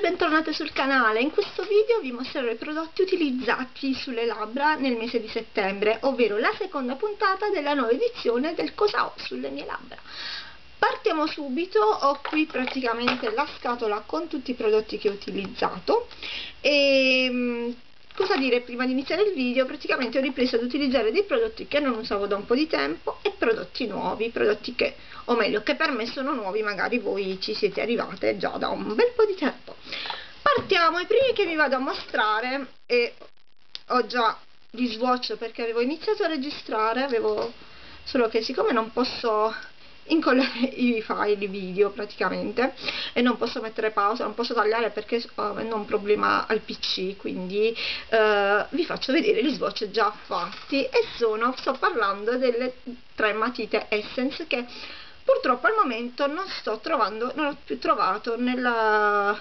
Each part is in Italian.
bentornate sul canale. In questo video vi mostrerò i prodotti utilizzati sulle labbra nel mese di settembre, ovvero la seconda puntata della nuova edizione del Cosa ho sulle mie labbra. Partiamo subito, ho qui praticamente la scatola con tutti i prodotti che ho utilizzato e mm, cosa dire prima di iniziare il video praticamente ho ripreso ad utilizzare dei prodotti che non usavo da un po' di tempo e prodotti nuovi prodotti che o meglio che per me sono nuovi magari voi ci siete arrivate già da un bel po' di tempo. Partiamo i primi che vi vado a mostrare e ho già gli swatch perché avevo iniziato a registrare avevo solo che siccome non posso incollare i file video praticamente e non posso mettere pausa, non posso tagliare perché sto avendo un problema al pc quindi uh, vi faccio vedere gli swatch già fatti. E sono, sto parlando delle tre matite Essence che purtroppo al momento non sto trovando, non ho più trovato nella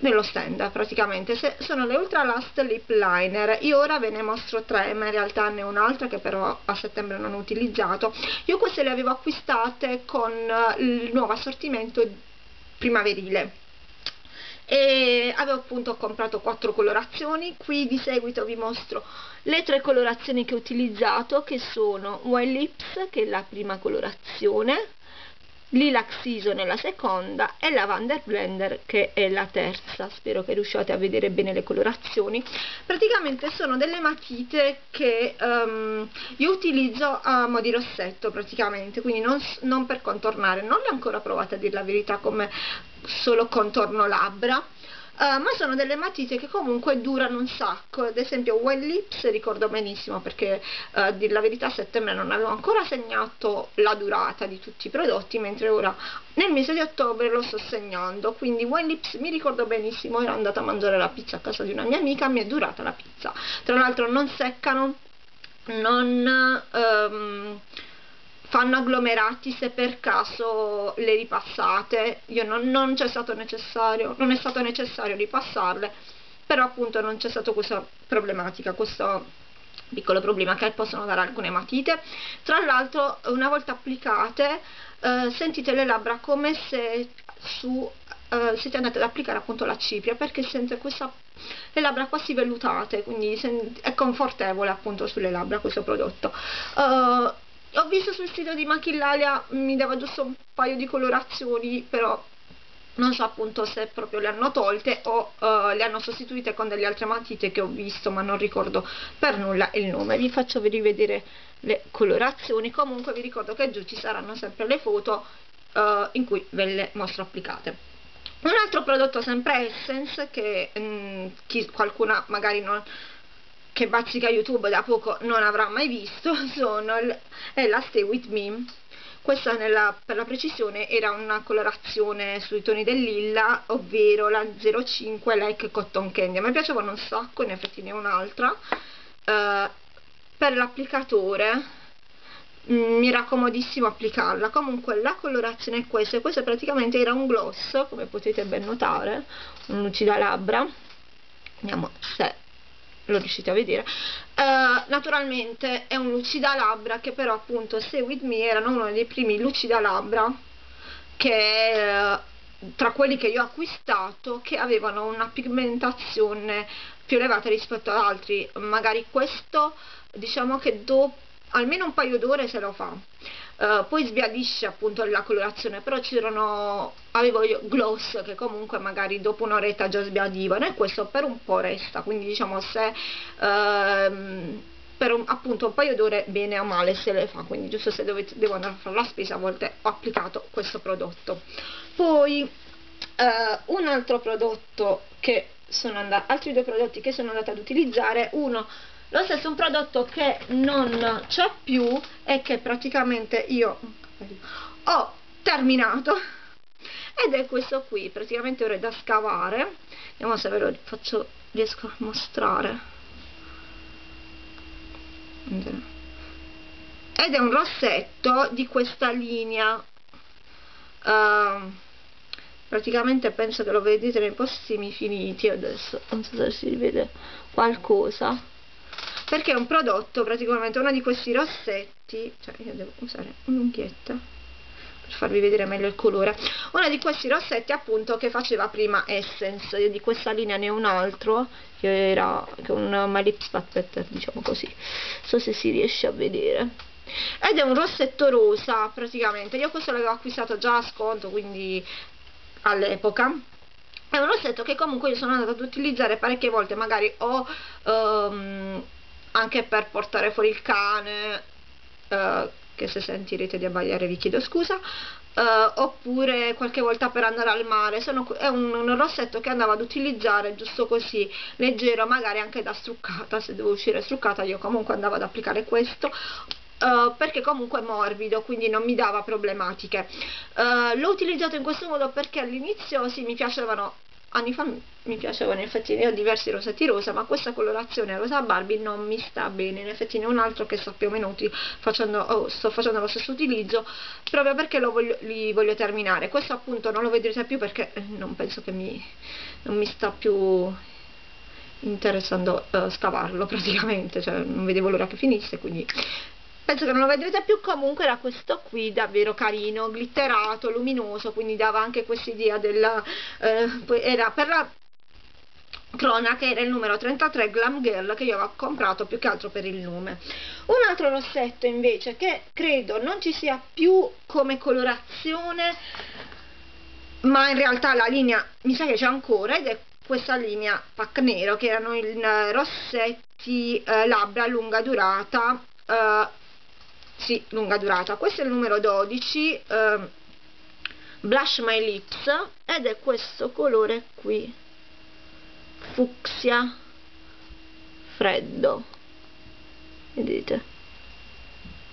nello stand praticamente. Se, sono le Ultra Last Lip Liner. Io ora ve ne mostro tre ma in realtà ne ho un'altra che però a settembre non ho utilizzato. Io queste le avevo acquistate con il nuovo assortimento primaverile e avevo appunto comprato quattro colorazioni. Qui di seguito vi mostro le tre colorazioni che ho utilizzato che sono Wild Lips che è la prima colorazione Lilac Season è la seconda e Lavender Blender che è la terza. Spero che riusciate a vedere bene le colorazioni. Praticamente sono delle matite che um, io utilizzo a mo' di rossetto praticamente quindi non, non per contornare non le ho ancora provate a dire la verità come solo contorno labbra Uh, ma sono delle matite che comunque durano un sacco. Ad esempio Well Lips ricordo benissimo perché uh, a dir la verità a settembre non avevo ancora segnato la durata di tutti i prodotti mentre ora nel mese di ottobre lo sto segnando. Quindi Well Lips mi ricordo benissimo ero andata a mangiare la pizza a casa di una mia amica mi è durata la pizza. Tra l'altro non seccano non um, fanno agglomerati se per caso le ripassate. Io non, non c'è stato necessario non è stato necessario ripassarle però appunto non c'è stata questa problematica questo piccolo problema che possono dare alcune matite. Tra l'altro una volta applicate eh, sentite le labbra come se su eh, siete andate ad applicare appunto la cipria perché sente questa le labbra quasi vellutate quindi è confortevole appunto sulle labbra questo prodotto. Uh, ho visto sul sito di Machillalia mi dava giusto un paio di colorazioni però non so appunto se proprio le hanno tolte o uh, le hanno sostituite con delle altre matite che ho visto ma non ricordo per nulla il nome. Vi faccio rivedere le colorazioni. Comunque vi ricordo che giù ci saranno sempre le foto uh, in cui ve le mostro applicate. Un altro prodotto sempre Essence che mh, mm, chi, qualcuna magari non che bazzica YouTube da poco non avrà mai visto sono è la Stay With Me. Questa nella, per la precisione era una colorazione sui toni del lilla ovvero la 05 Like Cotton Candy. A me piacevano un sacco in effetti ne ho un'altra. Uh, per l'applicatore mm, mi era comodissimo applicarla. Comunque la colorazione è questa questo praticamente era un gloss come potete ben notare un lucida labbra. Vediamo se lo riuscite a vedere. Uh, naturalmente è un lucida labbra che però appunto Stay With Me erano uno dei primi lucida labbra che uh, tra quelli che io ho acquistato che avevano una pigmentazione più elevata rispetto ad altri. Magari questo diciamo che dopo almeno un paio d'ore se lo fa. Uh, poi sbiadisce appunto la colorazione però c'erano avevo io gloss che comunque magari dopo un'oretta già sbiadivano e questo per un po' resta. Quindi diciamo se uh, per un, appunto un paio d'ore bene o male se le fa. Quindi giusto se dovete, devo andare a fare la spesa a volte ho applicato questo prodotto. Poi uh, un altro prodotto che sono andata altri due prodotti che sono andata ad utilizzare uno lo stesso un prodotto che non c'è più e che praticamente io ho terminato. Ed è questo qui praticamente ora è da scavare. Vediamo se ve lo faccio riesco a mostrare. Ed è un rossetto di questa linea. Uh, praticamente penso che lo vedete nei prossimi finiti. Adesso non so se si vede qualcosa perché è un prodotto praticamente uno di questi rossetti cioè io devo usare un'unghietta per farvi vedere meglio il colore. Uno di questi rossetti appunto che faceva prima Essence. Io di questa linea ne ho un altro che era un My Lips Pat diciamo così. So se si riesce a vedere. Ed è un rossetto rosa praticamente. Io questo l'avevo acquistato già a sconto quindi all'epoca. È un rossetto che comunque io sono andata ad utilizzare parecchie volte. Magari o um, anche per portare fuori il cane uh, che se sentirete di abbagliare vi chiedo scusa uh, oppure qualche volta per andare al mare. Sono, è un, un, rossetto che andavo ad utilizzare giusto così leggero magari anche da struccata. Se devo uscire struccata io comunque andavo ad applicare questo Uh, perché comunque è morbido quindi non mi dava problematiche. Uh, l'ho utilizzato in questo modo perché all'inizio sì mi piacevano anni fa mi piacevano in effetti ne ho diversi rossetti rosa ma questa colorazione rosa Barbie non mi sta bene in effetti ne ho un altro che sto più o meno facendo, oh, sto facendo lo stesso utilizzo proprio perché voglio, li voglio terminare. Questo appunto non lo vedrete più perché eh, non penso che mi, non mi sta più interessando uh, scavarlo praticamente cioè non vedevo l'ora che finisse quindi penso che non lo vedrete più. Comunque era questo qui davvero carino glitterato luminoso quindi dava anche quest'idea eh, era per la cronaca era il numero 33 Glam Girl che io avevo comprato più che altro per il nome. Un altro rossetto invece che credo non ci sia più come colorazione ma in realtà la linea mi sa che c'è ancora ed è questa linea pack nero che erano i rossetti eh, labbra lunga durata eh, sì, lunga durata. Questo è il numero 12 eh, Blush My Lips ed è questo colore qui. Fucsia freddo. Vedete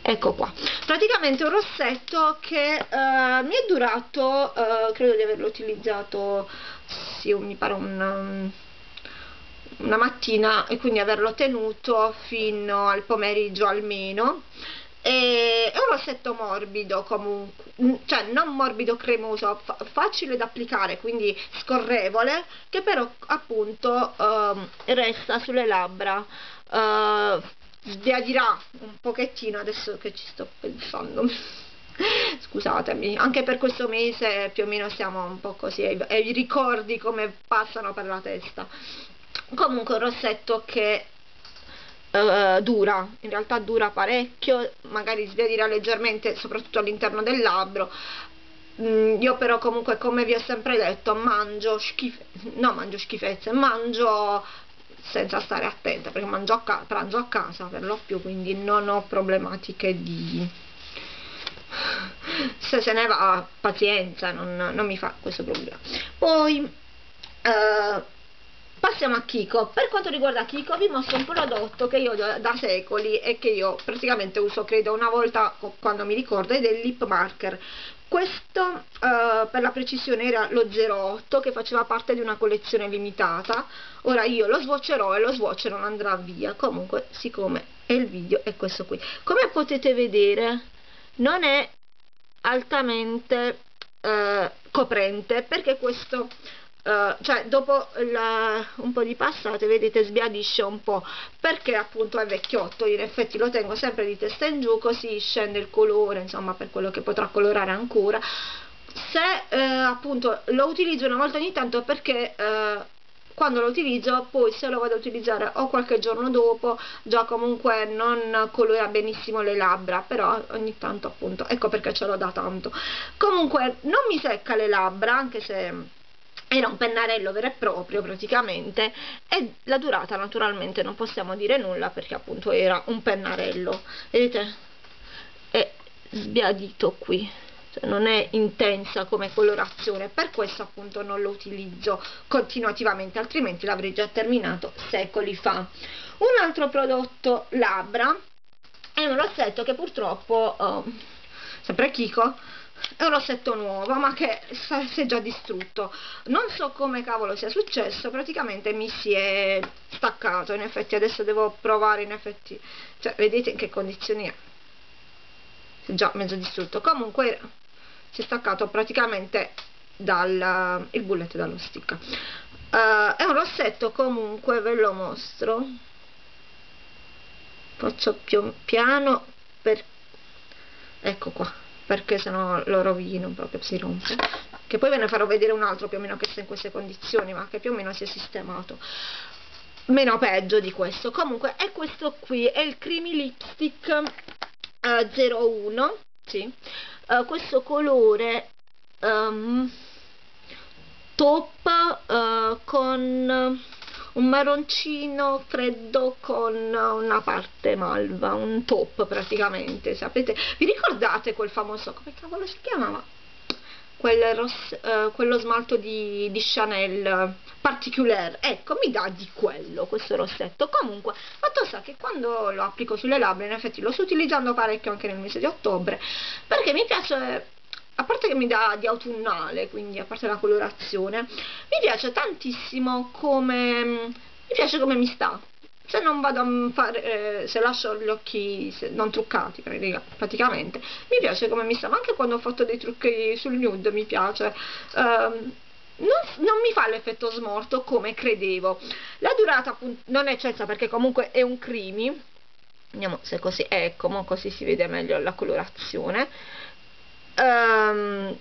ecco qua. Praticamente un rossetto che eh, mi è durato eh, credo di averlo utilizzato sì, mi pare un una mattina e quindi averlo tenuto fino al pomeriggio almeno e è un rossetto morbido comunque. Cioè non morbido cremoso fa facile da applicare quindi scorrevole che però appunto um, resta sulle labbra. Uh, sbiadirà un pochettino adesso che ci sto pensando. Scusatemi anche per questo mese più o meno siamo un po' così e i ricordi come passano per la testa. Comunque un rossetto che uh, dura, in realtà dura parecchio, magari sbiadirà leggermente soprattutto all'interno del labbro, mm, io però comunque come vi ho sempre detto mangio schifezze, no mangio schifezze, mangio senza stare attenta perché mangio a pranzo a casa per lo più quindi non ho problematiche di se se ne va pazienza non, non mi fa questo problema. Poi uh, Passiamo a Kiko. Per quanto riguarda Kiko vi mostro un prodotto che io da, da secoli e che io praticamente uso credo una volta quando mi ricordo ed è il lip marker. Questo uh, per la precisione era lo 08 che faceva parte di una collezione limitata. Ora io lo swatcherò e lo swatch non andrà via. Comunque siccome è il video è questo qui. Come potete vedere non è altamente uh, coprente perché questo Uh, cioè dopo la, un po' di passate vedete sbiadisce un po' perché appunto è vecchiotto? In effetti lo tengo sempre di testa in giù così scende il colore insomma per quello che potrà colorare ancora. Se eh, appunto lo utilizzo una volta ogni tanto perché eh, quando lo utilizzo poi se lo vado a utilizzare o qualche giorno dopo già comunque non colora benissimo le labbra però ogni tanto appunto ecco perché ce l'ho da tanto. Comunque non mi secca le labbra anche se era un pennarello vero e proprio praticamente e la durata naturalmente non possiamo dire nulla perché appunto era un pennarello. Vedete? È sbiadito qui. Cioè non è intensa come colorazione. Per questo appunto non lo utilizzo continuativamente altrimenti l'avrei già terminato secoli fa. Un altro prodotto labbra è un rossetto che purtroppo oh, sempre Kiko è un rossetto nuovo ma che si è già distrutto. Non so come cavolo sia successo praticamente mi si è staccato in effetti adesso devo provare in effetti. Cioè vedete in che condizioni è. Si è già mezzo distrutto. Comunque si è staccato praticamente dal il bullet dallo stick. Uh, è un rossetto comunque ve lo mostro. Faccio più piano per ecco qua perché sennò lo rovino proprio si rompe che poi ve ne farò vedere un altro più o meno che sta in queste condizioni ma che più o meno si è sistemato. Meno peggio di questo. Comunque è questo qui è il creamy lipstick eh, 01 sì. Uh, questo colore um, top uh, con un marroncino freddo con una parte malva, un top praticamente, sapete? Vi ricordate quel famoso, come cavolo si chiamava? Quel ross, uh, quello smalto di, di Chanel particular, ecco mi dà di quello questo rossetto, comunque fatto sta che quando lo applico sulle labbra in effetti lo sto utilizzando parecchio anche nel mese di ottobre perché mi piace a parte che mi dà di autunnale, quindi a parte la colorazione, mi piace tantissimo come mi piace come mi sta. Se non vado a fare, eh, se lascio gli occhi non truccati praticamente, mi piace come mi sta, ma anche quando ho fatto dei trucchi sul nude mi piace. Um, non, non, mi fa l'effetto smorto come credevo. La durata non è eccelsa perché comunque è un creamy. Vediamo se così, ecco, così si vede meglio la colorazione um,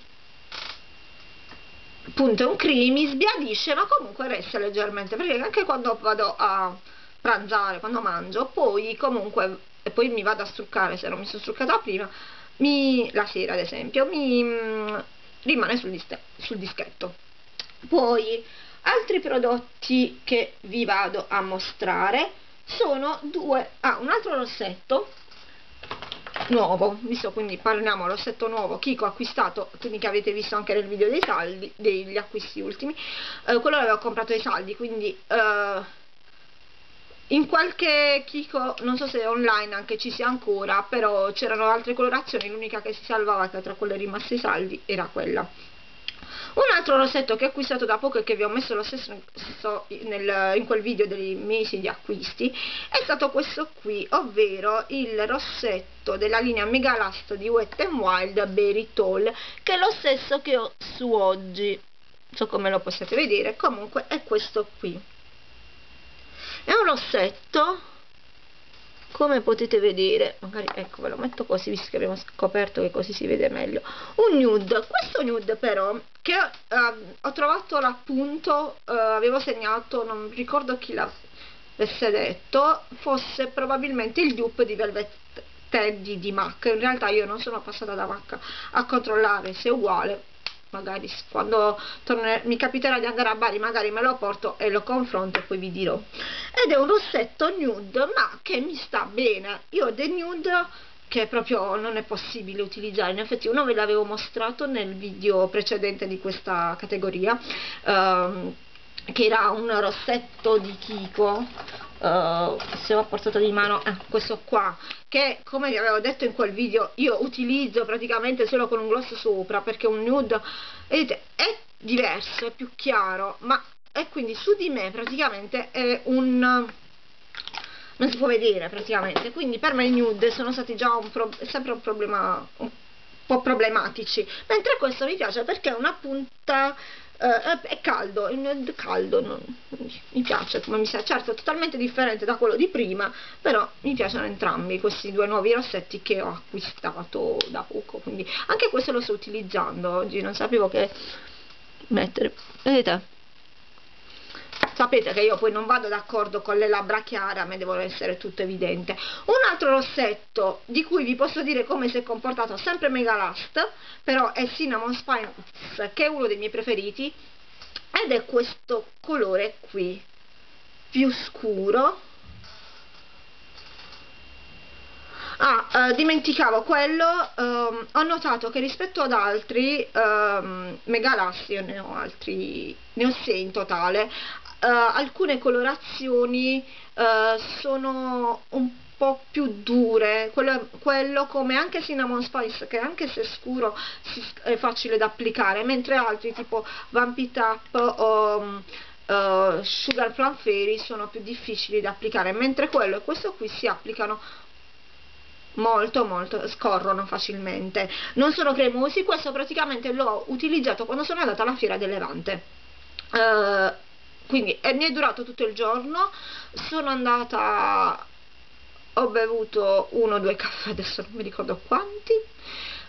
appunto è un creamy, sbiadisce ma comunque resta leggermente perché anche quando vado a pranzare, quando mangio poi comunque e poi mi vado a struccare se non mi sono struccata prima mi, la sera ad esempio mi mh, rimane sul, sul dischetto. Poi altri prodotti che vi vado a mostrare sono due ah un altro rossetto nuovo visto quindi parliamo l'ossetto nuovo Kiko acquistato quindi che avete visto anche nel video dei saldi degli acquisti ultimi eh, quello l'avevo comprato ai saldi quindi eh, in qualche Kiko non so se online anche ci sia ancora però c'erano altre colorazioni l'unica che si salvava tra quelle rimaste ai saldi era quella un altro rossetto che ho acquistato da poco e che vi ho messo lo stesso nel, in quel video dei mesi di acquisti è stato questo qui, ovvero il rossetto della linea Mega Last di Wet n Wild Berry Tall che è lo stesso che ho su oggi. Non so come lo possiate vedere, comunque è questo qui. È un rossetto come potete vedere magari ecco ve lo metto così visto che abbiamo scoperto che così si vede meglio. Un nude questo nude però che uh, ho trovato l'appunto uh, avevo segnato non ricordo chi l'avesse detto fosse probabilmente il dupe di Velvet Teddy di MAC. In realtà io non sono passata da MAC a controllare se è uguale magari quando torner, mi capiterà di andare a Bari magari me lo porto e lo confronto e poi vi dirò. Ed è un rossetto nude ma che mi sta bene. Io ho dei nude che proprio non è possibile utilizzare. In effetti uno ve l'avevo mostrato nel video precedente di questa categoria um, che era un rossetto di Kiko uh, se ho portato di mano eh, questo qua che come vi avevo detto in quel video io utilizzo praticamente solo con un gloss sopra perché un nude vedete, è diverso, è più chiaro ma e quindi su di me praticamente è un non si può vedere praticamente. Quindi per me i nude sono stati già un sempre un problema un po' problematici. Mentre questo mi piace perché è una punta Uh, è caldo, è caldo, non, mi piace come mi sa, certo è totalmente differente da quello di prima, però mi piacciono entrambi questi due nuovi rossetti che ho acquistato da poco, quindi anche questo lo sto utilizzando oggi, non sapevo che mettere, vedete? Sapete che io poi non vado d'accordo con le labbra chiare, a me devono essere tutto evidente. Un altro rossetto di cui vi posso dire come si è comportato sempre Mega Last, però è Cinnamon Spice, che è uno dei miei preferiti, ed è questo colore qui, più scuro. Ah, eh, dimenticavo quello, ehm, ho notato che rispetto ad altri, ehm, Megalassi, io ne ho altri, ne ho 6 in totale, alcune colorazioni uh, sono un po' più dure, quello, quello, come anche Cinnamon Spice che anche se scuro si, è facile da applicare, mentre altri tipo Vamp It Up o uh, Sugar Plum Fairy sono più difficili da applicare, mentre quello e questo qui si applicano molto molto scorrono facilmente. Non sono cremosi questo praticamente l'ho utilizzato quando sono andata alla fiera del Levante. Uh, quindi e mi è durato tutto il giorno sono andata ho bevuto uno o due caffè adesso non mi ricordo quanti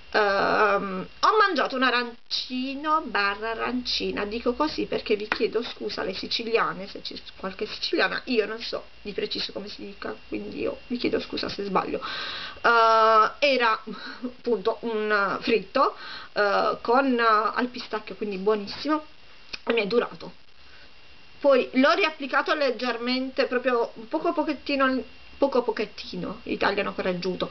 Uh, ho mangiato un arancino barra arancina, dico così perché vi chiedo scusa alle siciliane, se c'è qualche siciliana, io non so di preciso come si dica, quindi io vi chiedo scusa se sbaglio. Uh, era appunto un fritto uh, con al pistacchio, quindi buonissimo, e mi è durato. Poi l'ho riapplicato leggermente, proprio poco pochettino, poco pochettino, italiano coraggioso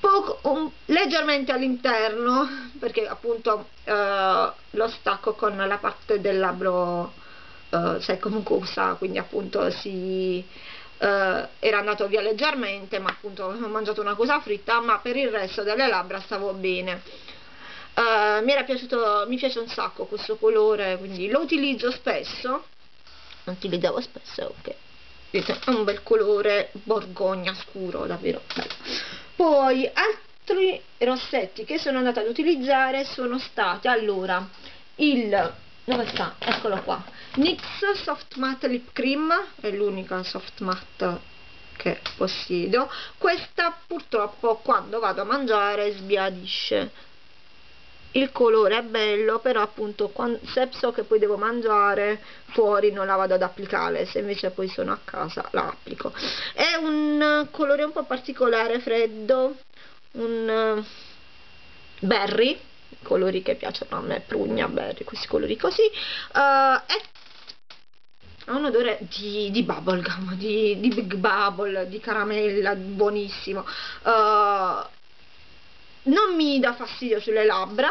poco, un, leggermente all'interno perché appunto eh, lo stacco con la parte del labbro eh, sai comunque usa quindi appunto si eh, era andato via leggermente ma appunto ho mangiato una cosa fritta ma per il resto delle labbra stavo bene. Eh, mi era piaciuto mi piace un sacco questo colore quindi lo utilizzo spesso utilizzavo spesso ok. È un bel colore borgogna scuro davvero. Bello poi altri rossetti che sono andata ad utilizzare sono stati allora il dove sta? eccolo qua. NYX Soft Matte Lip Cream è l'unica soft matte che possiedo. Questa purtroppo quando vado a mangiare sbiadisce il colore è bello però appunto quando, se so che poi devo mangiare fuori non la vado ad applicare se invece poi sono a casa la applico. È un colore un po' particolare freddo un uh, berry colori che piacciono a me prugna, berry, questi colori così uh, è ha un odore di, di bubblegum, di, di big bubble, di caramella, buonissimo. Uh, non mi dà fastidio sulle labbra.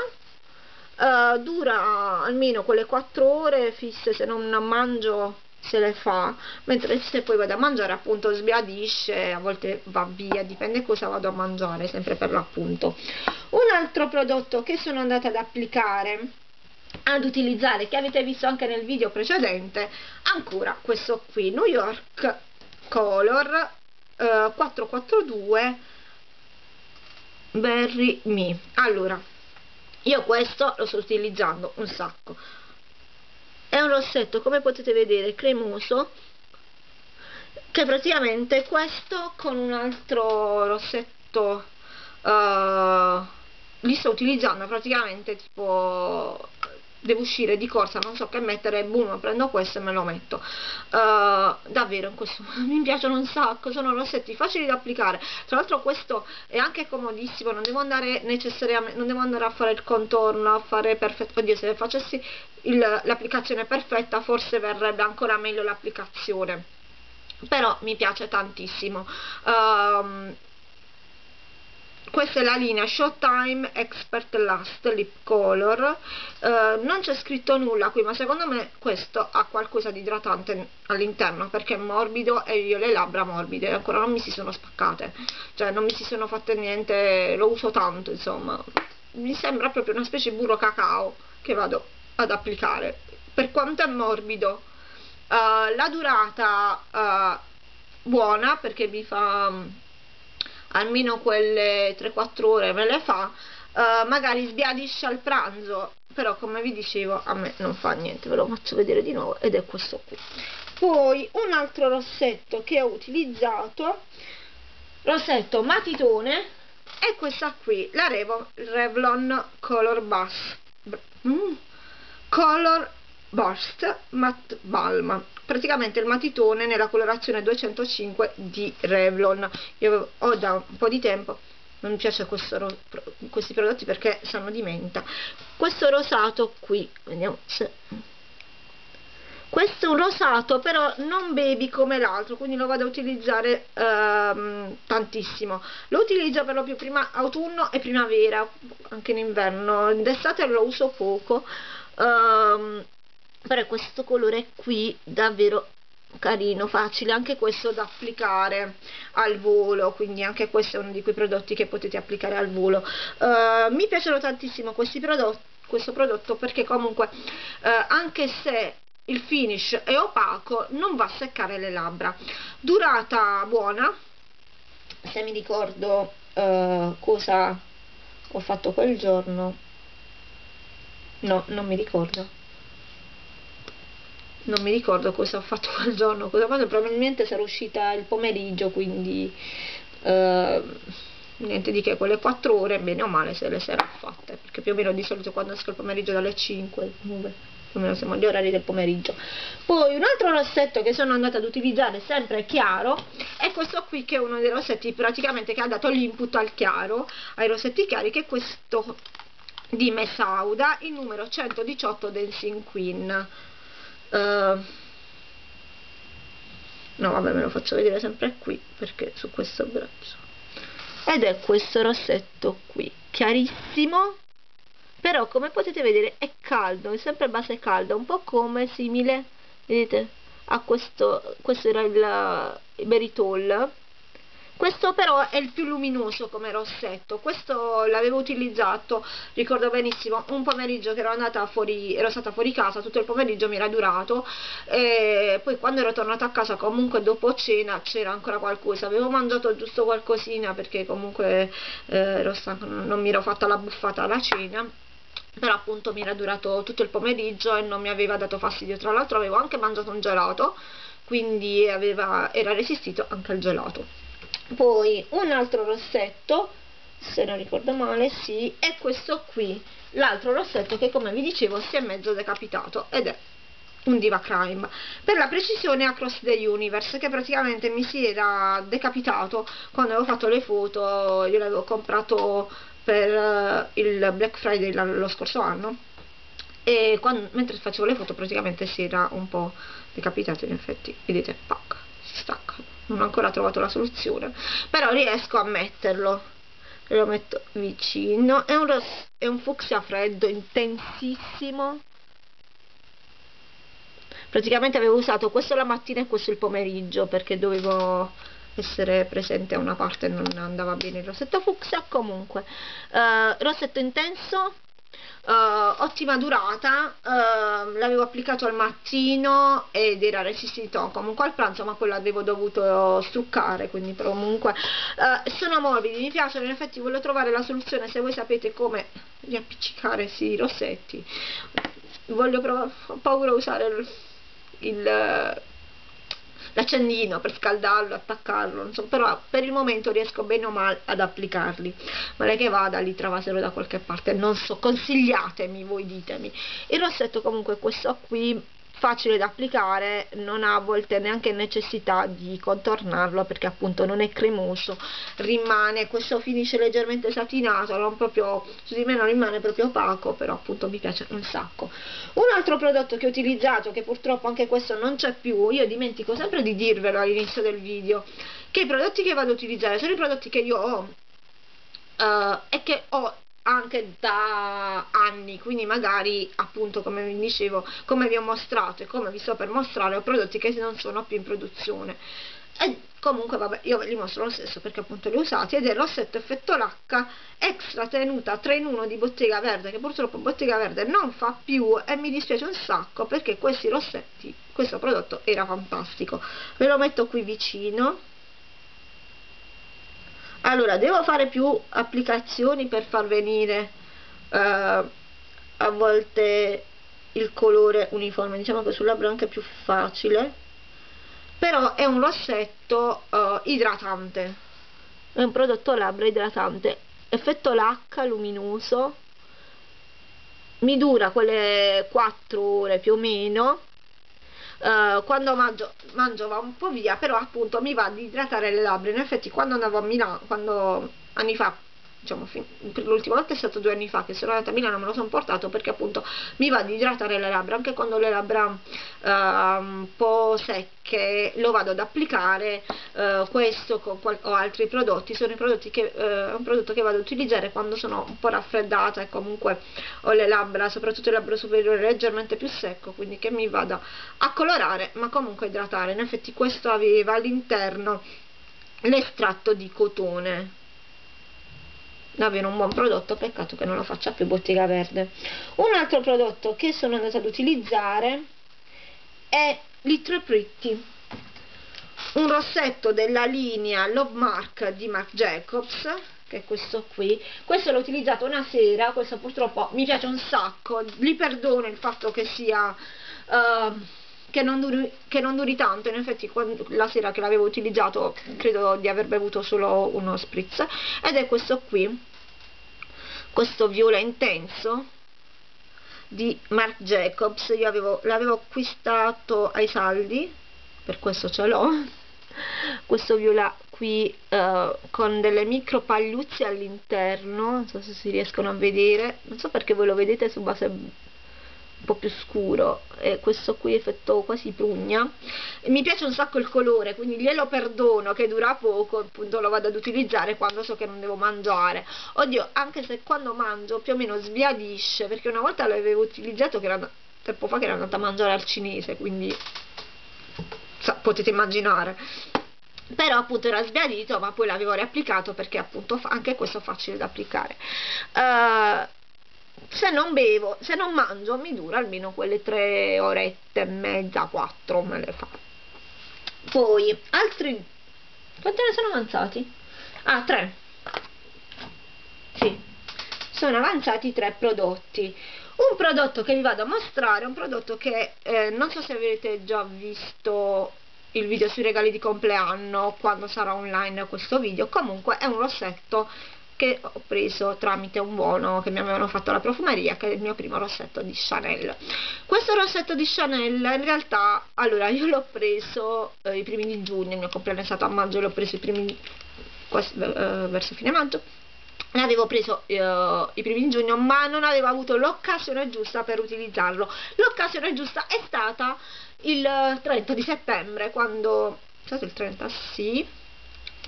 Uh, dura almeno quelle 4 ore fisse se non mangio se le fa. Mentre se poi vado a mangiare appunto sbiadisce a volte va via dipende cosa vado a mangiare sempre per l'appunto. Un altro prodotto che sono andata ad applicare ad utilizzare che avete visto anche nel video precedente ancora questo qui New York Color uh, 442 Berry Me. Allora io questo lo sto utilizzando un sacco. È un rossetto come potete vedere cremoso che praticamente questo con un altro rossetto uh, li sto utilizzando praticamente tipo devo uscire di corsa non so che mettere boom prendo questo e me lo metto. Uh, davvero questo, mi piacciono un sacco sono rossetti facili da applicare. Tra l'altro questo è anche comodissimo non devo andare necessariamente non devo andare a fare il contorno a fare perfetto oddio se facessi l'applicazione perfetta forse verrebbe ancora meglio l'applicazione. Però mi piace tantissimo. Um, questa è la linea Showtime Expert Last Lip Color. Eh, non c'è scritto nulla qui ma secondo me questo ha qualcosa di idratante all'interno perché è morbido e io le labbra morbide ancora non mi si sono spaccate. Cioè non mi si sono fatte niente lo uso tanto insomma. Mi sembra proprio una specie di burro cacao che vado ad applicare. Per quanto è morbido uh, la durata uh, buona perché mi fa almeno quelle 3-4 ore me le fa uh, magari sbiadisce al pranzo. Però come vi dicevo a me non fa niente ve lo faccio vedere di nuovo ed è questo qui. Poi un altro rossetto che ho utilizzato rossetto matitone è questa qui la Revlon Color Bus mm, Color Burst Matte Balm praticamente il matitone nella colorazione 205 di Revlon. Io ho da un po' di tempo non mi piace questo, questi prodotti perché sanno di menta. Questo rosato qui vediamo se questo è un rosato però non baby come l'altro quindi lo vado a utilizzare ehm, tantissimo. Lo utilizzo per lo più prima autunno e primavera anche in inverno. D'estate lo uso poco ehm, però questo colore qui davvero carino, facile, anche questo da applicare al volo, quindi anche questo è uno di quei prodotti che potete applicare al volo. Uh, mi piacciono tantissimo questi prodotti, questo prodotto perché comunque uh, anche se il finish è opaco non va a seccare le labbra. Durata buona, se mi ricordo uh, cosa ho fatto quel giorno, no, non mi ricordo non mi ricordo cosa ho fatto quel giorno cosa fatto. Probabilmente sarò uscita il pomeriggio quindi eh, niente di che quelle 4 ore bene o male se le sarà fatte perché più o meno di solito quando esco il pomeriggio dalle 5 più o meno siamo agli orari del pomeriggio. Poi un altro rossetto che sono andata ad utilizzare sempre chiaro è questo qui che è uno dei rossetti praticamente che ha dato l'input al chiaro ai rossetti chiari che è questo di Mesauda il numero 118 Dancing Queen uh, no vabbè me lo faccio vedere sempre qui perché su questo braccio. Ed è questo rossetto qui chiarissimo. Però come potete vedere è caldo è sempre base calda un po' come simile vedete a questo questo era il, il Beritol questo però è il più luminoso come rossetto questo l'avevo utilizzato ricordo benissimo un pomeriggio che ero andata fuori ero stata fuori casa tutto il pomeriggio mi era durato e poi quando ero tornata a casa comunque dopo cena c'era ancora qualcosa avevo mangiato giusto qualcosina perché comunque eh, ero stanca, non mi ero fatta la buffata alla cena però appunto mi era durato tutto il pomeriggio e non mi aveva dato fastidio. Tra l'altro avevo anche mangiato un gelato quindi aveva, era resistito anche al gelato poi un altro rossetto se non ricordo male sì è questo qui. L'altro rossetto che come vi dicevo si è mezzo decapitato ed è un Diva Crime. Per la precisione Across the Universe che praticamente mi si era decapitato quando avevo fatto le foto io l'avevo comprato per uh, il Black Friday lo scorso anno. E quando, mentre facevo le foto praticamente si era un po' decapitato in effetti. Vedete? Pac, si stacca non ho ancora trovato la soluzione però riesco a metterlo. Lo metto vicino. È un, è un fucsia freddo intensissimo. Praticamente avevo usato questo la mattina e questo il pomeriggio perché dovevo essere presente a una parte non andava bene il rossetto fucsia. Comunque uh, rossetto intenso uh, ottima durata uh, l'avevo applicato al mattino ed era resistito comunque al pranzo ma poi l'avevo dovuto struccare quindi comunque uh, sono morbidi mi piacciono in effetti voglio trovare la soluzione. Se voi sapete come riappiccicare i rossetti voglio ho paura usare il, il l'accendino per scaldarlo, attaccarlo, so, però per il momento riesco bene o male ad applicarli, male che vada li travasero da qualche parte, non so, consigliatemi, voi ditemi. Il rossetto comunque questo qui facile da applicare non ha a volte neanche necessità di contornarlo perché appunto non è cremoso rimane, questo finisce leggermente satinato non proprio, su di me non rimane proprio opaco però appunto mi piace un sacco. Un altro prodotto che ho utilizzato che purtroppo anche questo non c'è più io dimentico sempre di dirvelo all'inizio del video che i prodotti che vado a utilizzare sono i prodotti che io ho uh, e che ho anche da anni quindi magari appunto come vi dicevo come vi ho mostrato e come vi sto per mostrare ho prodotti che non sono più in produzione. E comunque vabbè io ve li mostro lo stesso perché appunto li ho usati ed è il rossetto effetto lacca extra tenuta 3 in 1 di bottega verde che purtroppo bottega verde non fa più e mi dispiace un sacco perché questi rossetti questo prodotto era fantastico. Ve lo metto qui vicino allora devo fare più applicazioni per far venire uh, a volte il colore uniforme. Diciamo che sul labbro è anche più facile però è un rossetto uh, idratante. È un prodotto labbra idratante. Effetto lacca luminoso. Mi dura quelle 4 ore più o meno uh, quando mangio, mangio va un po' via però appunto mi va ad idratare le labbra. In effetti quando andavo a Milano quando anni fa diciamo, l'ultima volta è stato due anni fa che sono andata a Milano me lo sono portato perché appunto mi va ad idratare le labbra. Anche quando le labbra uh, un po' secche lo vado ad applicare uh, questo o altri prodotti. Sono prodotti che uh, un prodotto che vado ad utilizzare quando sono un po' raffreddata e comunque ho le labbra soprattutto il labbro superiore leggermente più secco quindi che mi vada a colorare ma comunque idratare. In effetti questo aveva all'interno l'estratto di cotone davvero un buon prodotto peccato che non lo faccia più bottega verde. Un altro prodotto che sono andata ad utilizzare è Little Pretty un rossetto della linea Love Mark di Marc Jacobs che è questo qui. Questo l'ho utilizzato una sera questo purtroppo mi piace un sacco. Gli perdono il fatto che sia uh, che non, duri, che non duri tanto. In effetti quando, la sera che l'avevo utilizzato credo di aver bevuto solo uno spritz. Ed è questo qui questo viola intenso di Marc Jacobs. Io l'avevo acquistato ai saldi per questo ce l'ho questo viola qui uh, con delle micro pagliuzze all'interno non so se si riescono a vedere non so perché voi lo vedete su base po' più scuro e questo qui effetto quasi prugna. Mi piace un sacco il colore quindi glielo perdono che dura poco appunto lo vado ad utilizzare quando so che non devo mangiare. Oddio anche se quando mangio più o meno sbiadisce perché una volta l'avevo utilizzato che era tempo fa che ero andata a mangiare al cinese quindi so, potete immaginare. Però appunto era sbiadito ma poi l'avevo riapplicato perché appunto anche questo è facile da applicare. Uh, se non bevo, se non mangio mi dura almeno quelle tre orette e mezza, quattro me le fa. Poi altri quanti ne sono avanzati? ah tre. Sì. Sono avanzati tre prodotti. Un prodotto che vi vado a mostrare un prodotto che eh, non so se avete già visto il video sui regali di compleanno quando sarà online questo video. Comunque è un rossetto che ho preso tramite un buono che mi avevano fatto alla profumeria che è il mio primo rossetto di Chanel. Questo rossetto di Chanel in realtà allora io l'ho preso eh, i primi di giugno il mio compleanno è stato a maggio l'ho preso i primi di, eh, verso fine maggio. L'avevo preso eh, i primi di giugno ma non avevo avuto l'occasione giusta per utilizzarlo. L'occasione giusta è stata il 30 di settembre quando è stato il 30 sì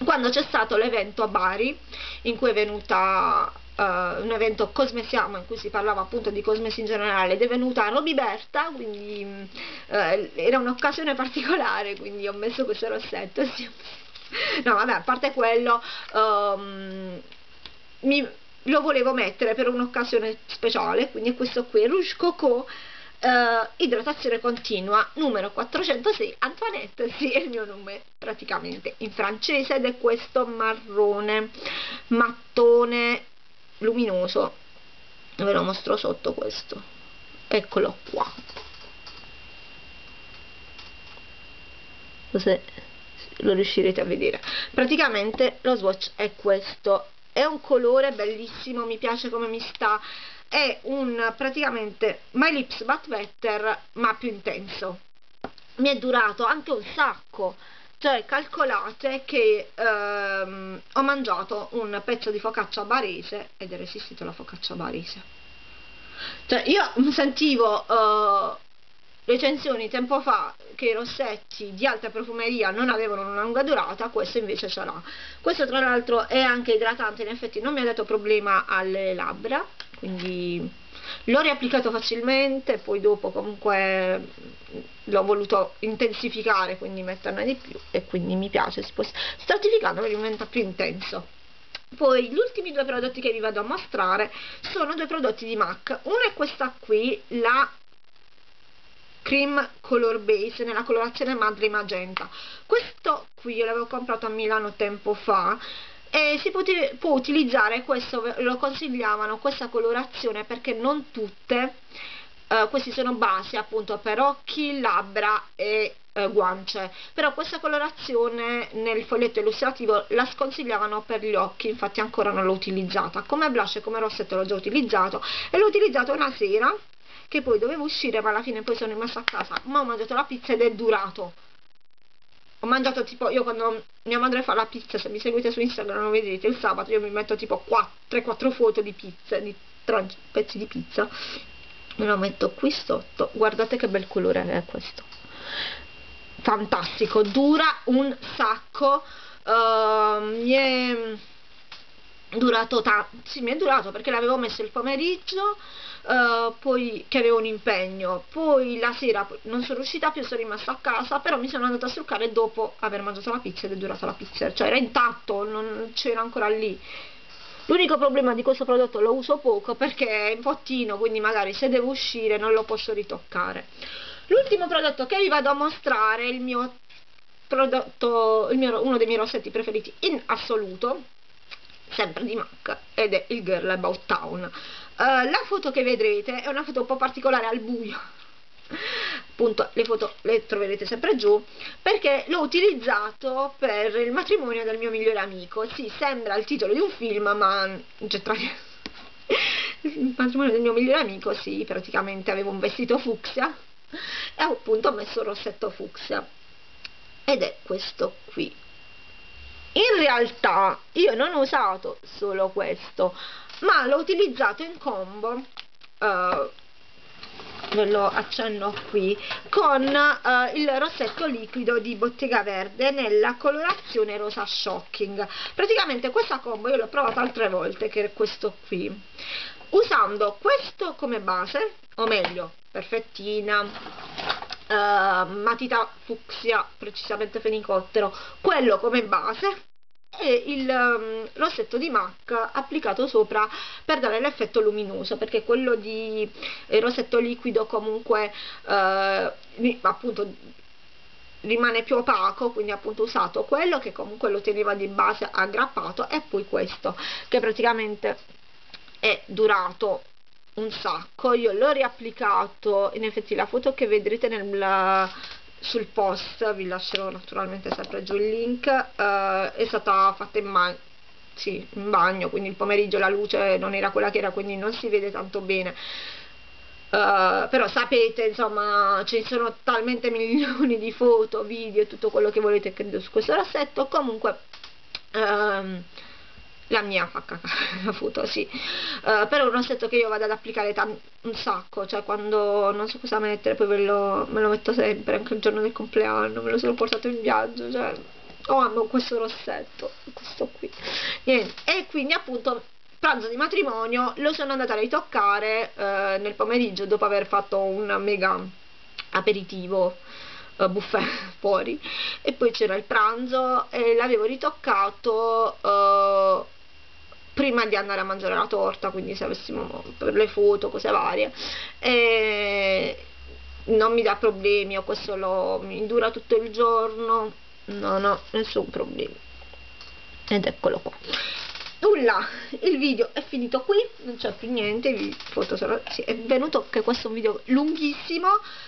quando c'è stato l'evento a Bari in cui è venuta uh, un evento Cosmesiamo in cui si parlava appunto di cosmesi in generale ed è venuta Roby Berta quindi uh, era un'occasione particolare quindi ho messo questo rossetto no vabbè a parte quello um, mi, lo volevo mettere per un'occasione speciale quindi questo qui Rouge Coco Uh, idratazione continua numero 406 Antoinette sì è il mio nome praticamente in francese ed è questo marrone mattone luminoso. Ve lo mostro sotto questo. Eccolo qua. Se lo riuscirete a vedere. Praticamente lo swatch è questo. È un colore bellissimo mi piace come mi sta è un praticamente My Lips But Better ma più intenso. Mi è durato anche un sacco. Cioè calcolate che ehm, ho mangiato un pezzo di focaccia barese ed è resistito la focaccia barese. Cioè io sentivo uh, recensioni tempo fa che i rossetti di alta profumeria non avevano una lunga durata questo invece ce l'ha. Questo tra l'altro è anche idratante. In effetti non mi ha dato problema alle labbra quindi l'ho riapplicato facilmente poi dopo comunque l'ho voluto intensificare quindi metterne di più e quindi mi piace si può stratificando perché diventa più intenso. Poi gli ultimi due prodotti che vi vado a mostrare sono due prodotti di MAC. Uno è questa qui la cream color base nella colorazione madre magenta. Questo qui io l'avevo comprato a Milano tempo fa e si può, utilizzare questo lo consigliavano questa colorazione perché non tutte uh, questi sono basi appunto per occhi, labbra e uh, guance. Però questa colorazione nel foglietto illustrativo la sconsigliavano per gli occhi infatti ancora non l'ho utilizzata. Come blush e come rossetto l'ho già utilizzato e l'ho utilizzato una sera che poi dovevo uscire ma alla fine poi sono rimasta a casa. Ma ho mangiato la pizza ed è durato ho mangiato tipo, io quando mia madre fa la pizza, se mi seguite su Instagram lo vedete, il sabato io mi metto tipo 3-4 foto di pizza, di pezzi di pizza, me lo metto qui sotto, guardate che bel colore è questo, fantastico, dura un sacco, uh, mi è durato tanto, sì mi è durato perché l'avevo messo il pomeriggio, uh, poi che avevo un impegno, poi la sera non sono uscita più, sono rimasta a casa, però mi sono andata a struccare dopo aver mangiato la pizza ed è durata la pizza, cioè era intatto, non c'era ancora lì. L'unico problema di questo prodotto lo uso poco perché è un pottino, quindi magari se devo uscire non lo posso ritoccare. L'ultimo prodotto che vi vado a mostrare è il mio prodotto, il mio, uno dei miei rossetti preferiti in assoluto, sempre di MAC ed è il Girl About Town. Uh, la foto che vedrete è una foto un po' particolare al buio. Appunto le foto le troverete sempre giù perché l'ho utilizzato per il matrimonio del mio migliore amico. Sì, sembra il titolo di un film ma non c'entra niente il matrimonio del mio migliore amico sì, praticamente avevo un vestito fucsia e appunto ho messo il rossetto fucsia. Ed è questo qui in realtà io non ho usato solo questo ma l'ho utilizzato in combo uh, ve lo accenno qui con uh, il rossetto liquido di Bottega Verde nella colorazione rosa shocking. Praticamente questa combo io l'ho provata altre volte che è questo qui. Usando questo come base o meglio perfettina uh, matita fucsia precisamente fenicottero quello come base e il um, rossetto di MAC applicato sopra per dare l'effetto luminoso perché quello di eh, rossetto liquido comunque eh, appunto rimane più opaco quindi appunto usato quello che comunque lo teneva di base aggrappato e poi questo che praticamente è durato un sacco io l'ho riapplicato. In effetti la foto che vedrete nel sul post vi lascerò naturalmente sempre giù il link eh, è stata fatta in bagno sì, in bagno quindi il pomeriggio la luce non era quella che era quindi non si vede tanto bene. Uh, però sapete insomma ci sono talmente milioni di foto, video tutto quello che volete credo su questo rossetto comunque um, la mia fa la foto sì uh, però è un rossetto che io vado ad applicare un sacco cioè quando non so cosa mettere poi ve lo, me lo metto sempre anche il giorno del compleanno me lo sono portato in viaggio cioè oh amo questo rossetto questo qui Niente. e quindi appunto pranzo di matrimonio lo sono andata a ritoccare eh, nel pomeriggio dopo aver fatto un mega aperitivo uh, buffet fuori e poi c'era il pranzo e l'avevo ritoccato uh, prima di andare a mangiare la torta, quindi se avessimo per le foto, cose varie. E non mi dà problemi, o questo lo, mi dura tutto il giorno, no, no, nessun problema. Ed eccolo qua nulla. Il video è finito qui non c'è più niente sono, sì, è venuto che questo è un video lunghissimo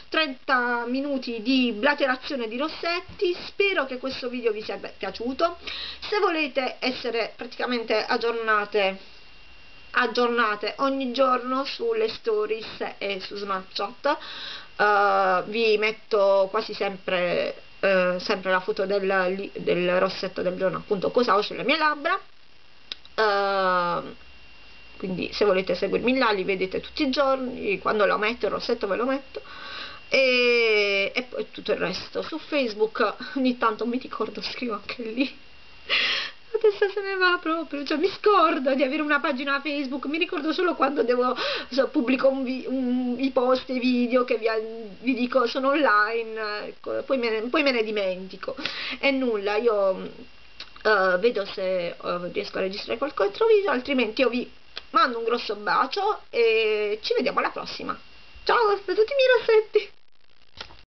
30 minuti di blaterazione di rossetti spero che questo video vi sia piaciuto. Se volete essere praticamente aggiornate aggiornate ogni giorno sulle stories e su Snapchat uh, vi metto quasi sempre, uh, sempre la foto del, del rossetto del giorno appunto cosa ho sulle mie labbra uh, quindi se volete seguirmi là li vedete tutti i giorni quando lo metto il rossetto ve lo metto. E, e poi tutto il resto. Su facebook ogni tanto mi ricordo scrivo anche lì. Adesso se ne va proprio, cioè mi scordo di avere una pagina Facebook, mi ricordo solo quando devo, so, pubblico un un, i post i video che vi, vi, dico sono online, ecco, poi, me, poi me ne dimentico. E nulla, io uh, vedo se uh, riesco a registrare qualche altro video altrimenti io vi mando un grosso bacio e ci vediamo alla prossima. Ciao per tutti i miei rossetti